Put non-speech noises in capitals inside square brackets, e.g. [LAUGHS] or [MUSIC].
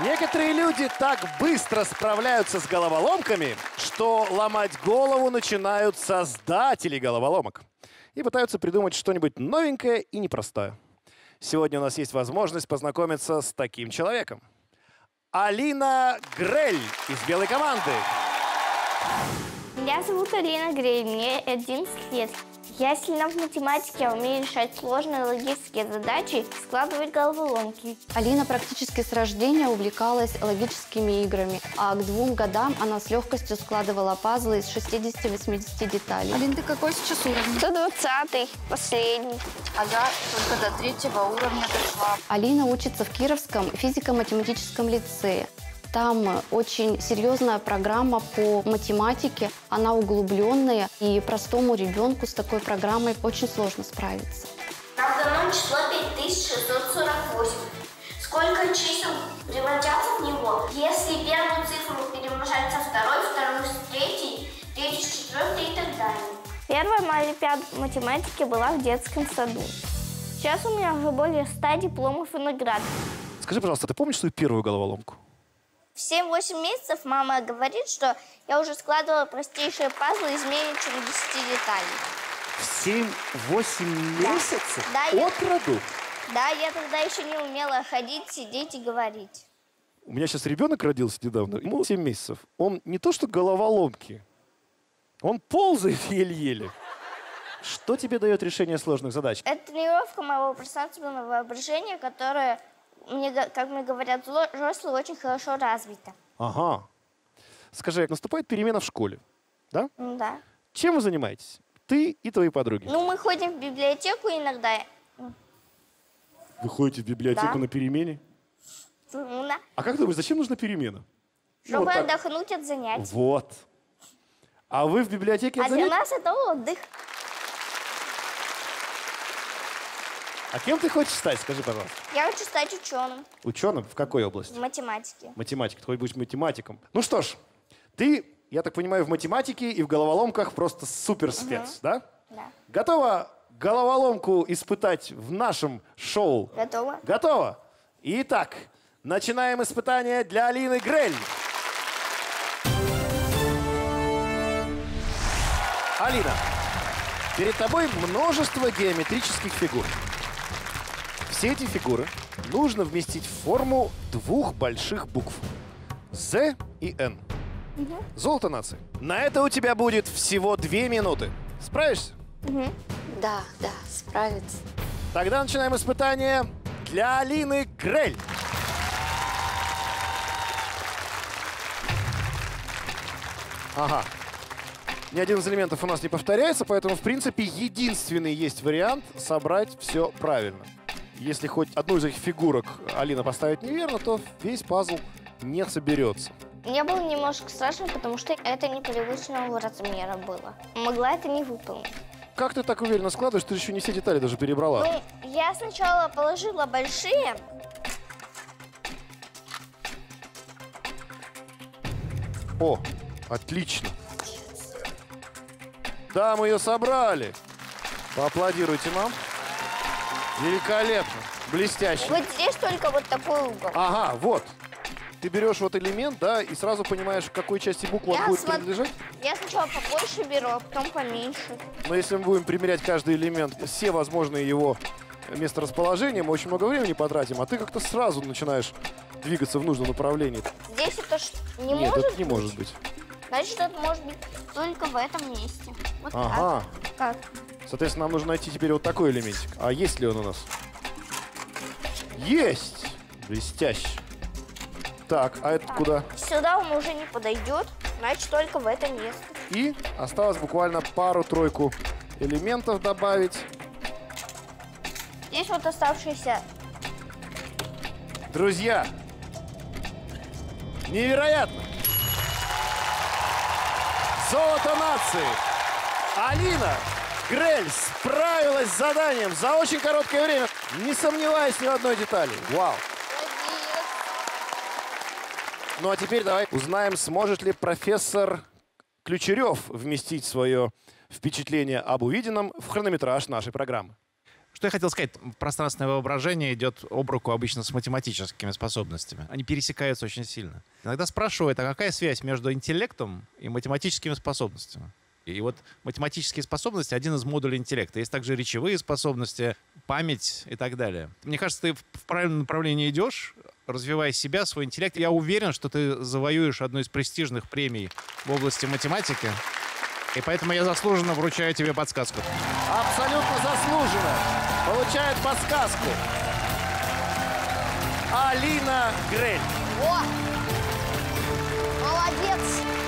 Некоторые люди так быстро справляются с головоломками, что ломать голову начинают создатели головоломок и пытаются придумать что-нибудь новенькое и непростое. Сегодня у нас есть возможность познакомиться с таким человеком. Алина Грель из белой команды. Меня зовут Алина Грей, мне 11 лет. Я сильна в математике, а умею решать сложные логические задачи, складывать головоломки. Алина практически с рождения увлекалась логическими играми, а к двум годам она с легкостью складывала пазлы из 60-80 деталей. Алин, ты какой сейчас уровень? 120 последний. Ага, только до третьего уровня дошла. Алина учится в Кировском физико-математическом лицее. Там очень серьезная программа по математике. Она углубленная, и простому ребенку с такой программой очень сложно справиться. Нам дано число 5648. Сколько чисел превратятся в него, если первую цифру перемножать со второй, вторую с третьей, третью с четвертой и так далее. Первая моя олимпиада по математике была в детском саду. Сейчас у меня уже более 100 дипломов и наград. Скажи, пожалуйста, ты помнишь свою первую головоломку? В 7-8 месяцев мама говорит, что я уже складывала простейшие пазлы из менее чем 10 деталей. В 7-8 месяцев? Да, я- От роду? Да, я тогда еще не умела ходить, сидеть и говорить. У меня сейчас ребенок родился недавно, ему 7 месяцев. Он не то что головоломки, он ползает [LAUGHS] еле-еле. Что тебе дает решение сложных задач? Это тренировка моего пространственного воображения, которое, мне, как мне говорят взрослые, очень хорошо развито. Ага. Скажи, наступает перемена в школе, да? Да. Чем вы занимаетесь? Ты и твои подруги. Ну, мы ходим в библиотеку иногда. Вы ходите в библиотеку Да. на перемене? Ну, да. А как думаешь, зачем нужна перемена? Чтобы вот так. отдохнуть от занятий. Вот. А вы в библиотеке А от для занятий? нас это отдых. А кем ты хочешь стать, скажи, пожалуйста? Я хочу стать ученым Ученым? В какой области? в математике. Математик. Ты хочешь быть математиком. Ну что ж, ты, я так понимаю, в математике и в головоломках просто супер спец, да? Да. Готова головоломку испытать в нашем шоу? Готово? Готово? Итак, начинаем испытание для Алины Грель. Алина, перед тобой множество геометрических фигур. Все эти фигуры нужно вместить в форму двух больших букв. З и Н. Золото нации. На это у тебя будет всего две минуты. Справишься? Да, да, справится. Тогда начинаем испытание для Алины Грель. Ага. Ни один из элементов у нас не повторяется, поэтому, в принципе, единственный есть вариант собрать все правильно. Если хоть одну из этих фигурок Алина поставит неверно, то весь пазл не соберется. Мне было немножко страшно, потому что это непривычного размера было. Могла это не выполнить. Как ты так уверенно складываешь, ты еще не все детали даже перебрала. Ну, я сначала положила большие, О, отлично. Да, мы ее собрали. Поаплодируйте нам. Великолепно. Блестяще. вот здесь только вот такой угол. Ага, вот. Ты берешь вот элемент, да, и сразу понимаешь, к какой части буквы он будет смо- принадлежать. Я сначала побольше беру, а потом поменьше. Но если мы будем примерять каждый элемент, все возможные его месторасположения, мы очень много времени потратим, а ты как-то сразу начинаешь двигаться в нужном направлении. Здесь это не Нет, может это не может быть. Значит, это может быть только в этом месте. Вот Ага. так. Как? Соответственно, нам нужно найти теперь вот такой элементик. А есть ли он у нас? Есть! Блестяще. Так, а это куда? Сюда он уже не подойдет, значит, только в это место. И осталось буквально пару-тройку элементов добавить. Здесь вот оставшиеся Друзья, невероятно! Золото нации! Алина Грель справилась с заданием за очень короткое время, не сомневаясь ни в одной детали. Вау! Ну а теперь давай узнаем, сможет ли профессор Ключерев вместить свое впечатление об увиденном в хронометраж нашей программы. Что я хотел сказать? Пространственное воображение идет об руку обычно с математическими способностями. Они пересекаются очень сильно. Иногда спрашивают, а какая связь между интеллектом и математическими способностями? И вот математические способности — один из модулей интеллекта. Есть также речевые способности, память и так далее. Мне кажется, ты в правильном направлении идешь, развивая себя, свой интеллект. Я уверен, что ты завоюешь одну из престижных премий в области математики. И поэтому я заслуженно вручаю тебе подсказку. Абсолютно заслуженно. Получает подсказку. Алина Грель. О! Молодец!